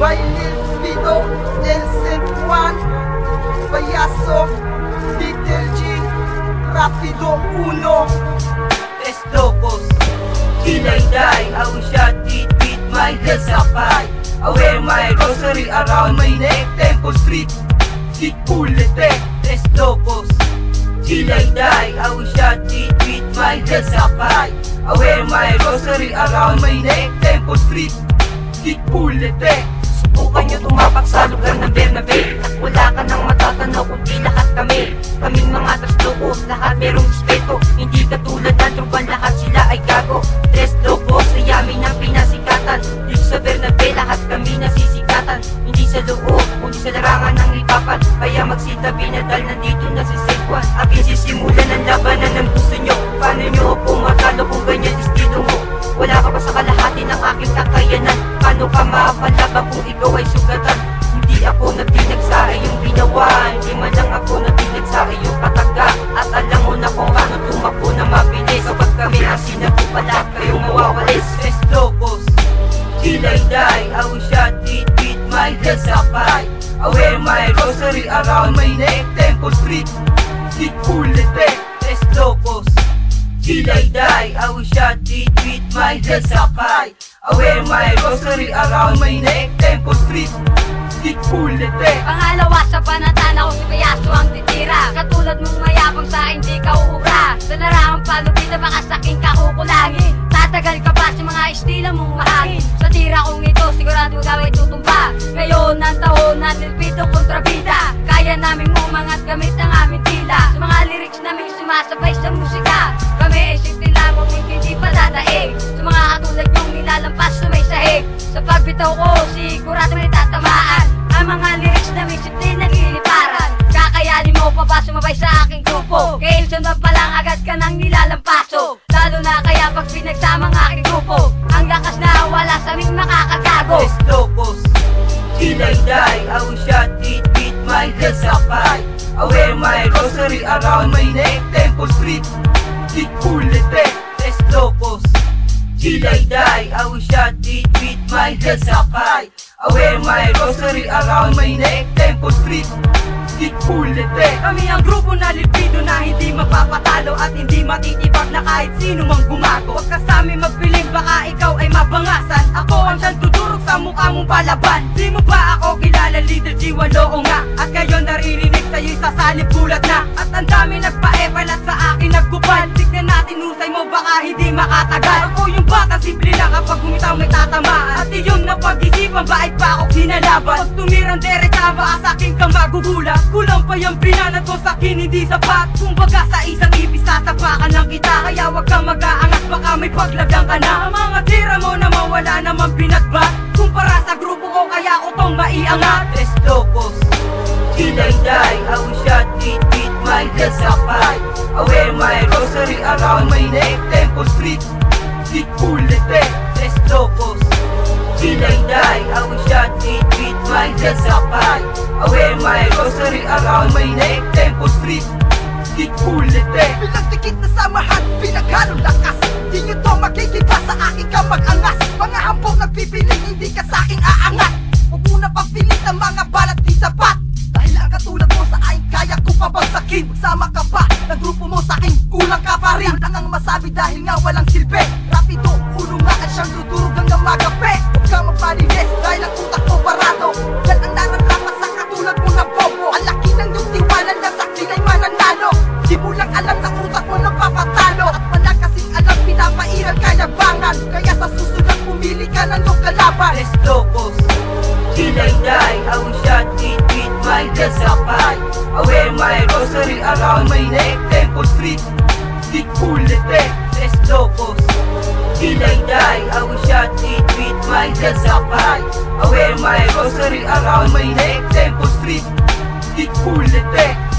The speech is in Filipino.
Bailil Fido, El Juan, Payaso, Little G, Rapido Uno. Tres locos. Kilay die I will shot it with my head sapay I my rosary around my neck. Tempo Street Kick pulete Tres locos. Kilay die I will shot it with my head sapay I my rosary around my neck. Tempo Street Kick pulete Subukan nyo tumapak sa lugar ng Bernabe. Wala ka nang matatanaw kundi lahat kami. Kaming mga trasloko, lahat merong respeto. Hindi katulad ng trupan, lahat sila ay gago. Tres loko, sa yamin ng pinasikatan. Dito sa Bernabe, lahat kami nasisikatan. Hindi sa loob, kundi sa larangan ng lipapan. Kaya magsitabi na nandito na Kilay die, I will shot it with my head sapay I wear my rosary around my neck Tempo Street, Kick Pulete Tres locos Kilay die, I will shot it with my head sapay I wear my rosary around my neck Tempo Street, Kick Pulete Pangalawa sa panatana ko si Payaso ang titira. Katulad mong mayabang sa hindi ka uura Sa larangang palubid na baka saking kakukulangin. Tatagal ka mga estila mong mahangin Sa tira kong ito sigurado ay tutumba Ngayon ang taon na nilpito kontrabida Kaya naming umangat gamit ang aming tila. Sa mga lyrics namin sumasabay sa musika. Kami simple lamang hindi paladaig Sa mga katulad yung nilalampas sa may sahig. Sa pagbitaw ko sigurado may tatamaan. Ang mga lyrics na may simple nagliliparan. Kakayanin mo pa ba sumabay sa aking grupo? Kaya sunod pa lang agad ka nang nilalampaso Lalo na kaya pag pinagsama ang aking grupo Ang lakas na wala sa aming makakagago locos. Kilay die, I will shot it with my head sapay I wear my rosary around my neck Tempo Street, Kick Pulete Tres locos. Kilay die, I will shot it with my head sapay I wear my rosary around my neck Tempo Street, Kick Pulete Kami ang grupo na lipido na hindi mapapatalo palaban Di mo ba ako kilala Little G? Walo nga. At ngayon naririnig sa'yo'y sasalip gulat na. At ang dami nagpa-epal at sa akin nagkupal Tignan natin husay mo baka hindi makatagal. Ako yung bata simple lang kapag humitaw may tatamaan. At iyong napag-isipan bakit pa ako kinalaban? Pag tumirang derecha baka sa akin ka magugula Kulang pa yung binanat mo sa akin hindi sapat. Kung baga sa isang ipis tatapakan lang kita. Kaya wag ka mag-aangat baka may paglagyan ka na. Ang mga tira mo naman wala naman pinagbat. Kumpara sa grupo maiangat Tres locos. I will shot it with my head sapay wear my rosary around my neck Tempo Street, Kick Pulete Tres locos. I will shot it with my head sapay wear my rosary around my neck Tempo Street, Kick Pulete Pinagdikit na samahan, pinaghalong lakas. Di nyo to makikita sa aking kamag-angas. Mga hambog nagpipiling, hindi ka sa aking aangat Huwag mo na pagpilit ang mga balat di sapat. Dahil ang katulad mo sa aking kaya ko pabagsakin Magsama ka pa, ng grupo mo sa akin kulang ka pa rin. Lang ang masabi dahil nga walang silbi. Rapido, ulo nga at siyang dudurog hanggang magabi Huwag ka magpalinis dahil ang utak around my neck Tempo Street, Kick Pulete Tres locos. Kilay die, I will shot it with my head I wear my rosary around my neck Tempo Street, Kick Pulete